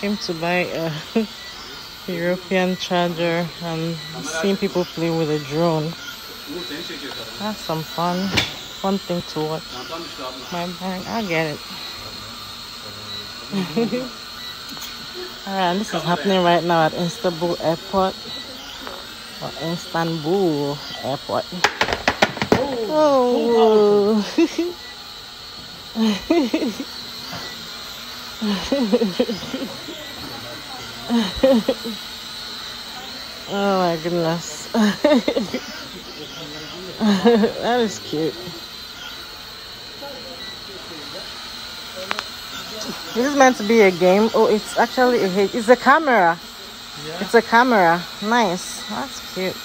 Came to buy a European charger and seeing people play with a drone. That's some fun, fun thing to watch. My bag, I get it. Alright, this is happening right now at Istanbul Airport or Istanbul Airport. Oh. oh oh my goodness. that is cute. This is meant to be a game. Oh, it's actually a hit. It's a camera. Yeah. It's a camera. Nice. That's cute.